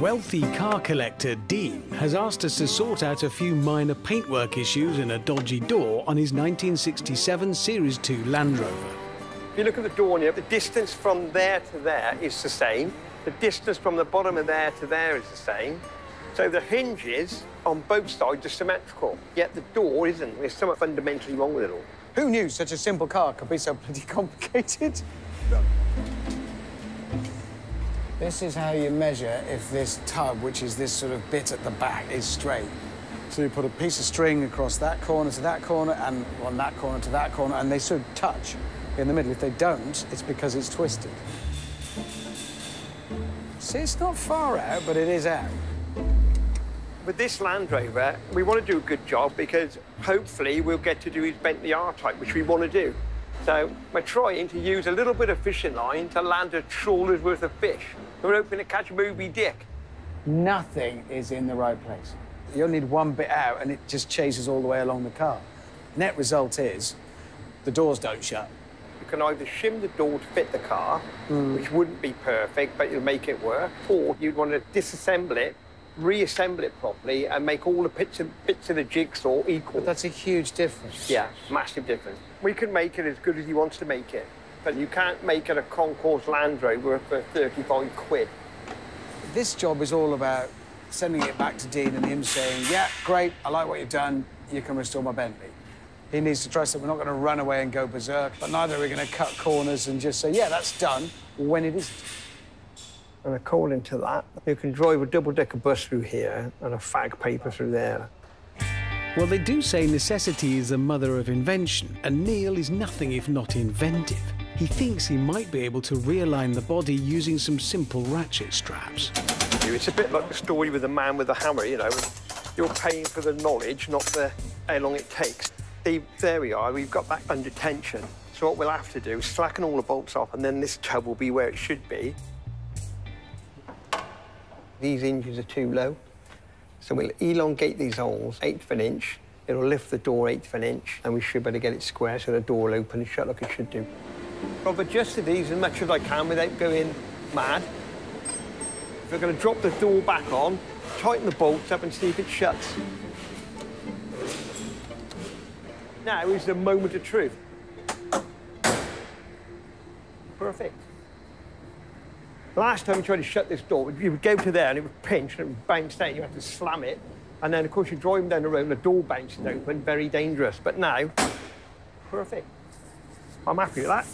Wealthy car collector Dean has asked us to sort out a few minor paintwork issues and a dodgy door on his 1967 Series 2 Land Rover. If you look at the door here, the distance from there to there is the same. The distance from the bottom of there to there is the same. So the hinges on both sides are symmetrical, yet the door isn't. There's something fundamentally wrong with it all. Who knew such a simple car could be so bloody complicated? This is how you measure if this tub, which is this sort of bit at the back, is straight. So you put a piece of string across that corner to that corner and on that corner to that corner, and they of touch in the middle. If they don't, it's because it's twisted. See, it's not far out, but it is out. With this Land Rover, we want to do a good job because hopefully we'll get to do his Bentley R-Type, which we want to do. So we're trying to use a little bit of fishing line to land a trawler's worth of fish. We're hoping to catch a Moby Dick. Nothing is in the right place. You only need one bit out, and it just chases all the way along the car. Net result is the doors don't shut. You can either shim the door to fit the car, hmm. which wouldn't be perfect, but you'll make it work, or you'd want to disassemble it, reassemble it properly, and make all the bits of, bits of the jigsaw equal. But that's a huge difference. Yeah, massive difference. We can make it as good as he wants to make it, but you can't make it a Concours Land Rover for 35 quid. This job is all about sending it back to Dean and him saying, yeah, great, I like what you've done, you can restore my Bentley. He needs to trust that we're not going to run away and go berserk, but neither are we going to cut corners and just say, yeah, that's done, when it isn't. And according to that, you can drive a double-decker bus through here and a fag paper through there. Well, they do say necessity is the mother of invention, and Neil is nothing if not inventive. He thinks he might be able to realign the body using some simple ratchet straps. It's a bit like the story with the man with the hammer, you know. You're paying for the knowledge, not the how long it takes. See, there we are, we've got that under tension. So what we'll have to do is slacken all the bolts off, and then this tub will be where it should be. These hinges are too low. So we'll elongate these holes eighth of an inch. It'll lift the door eighth of an inch, and we should better get it square so the door will open and shut like it should do. I've adjusted these as much as I can without going mad. We're going to drop the door back on, tighten the bolts up and see if it shuts. Now is the moment of truth. Perfect. Last time we tried to shut this door, you would go to there and it would pinch and it would bounce out. You had to slam it. And then, of course, you're driving down the road and the door bounces open. Very dangerous. But now, perfect. I'm happy with that.